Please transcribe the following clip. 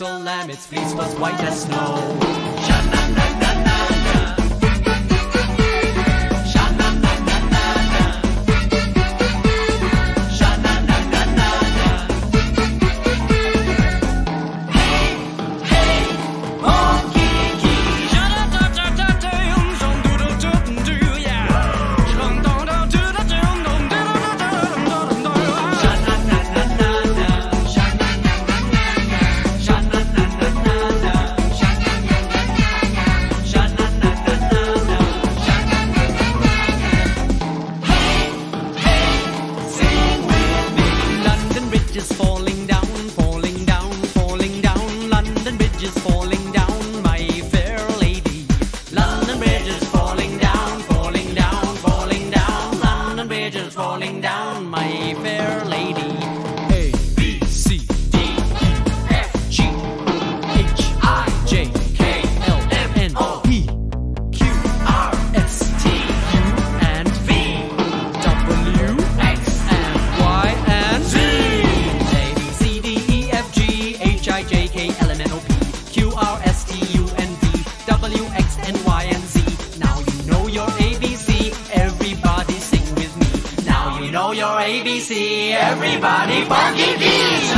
little lamb, its fleece was white as snow. just fall ABC, everybody funky bees.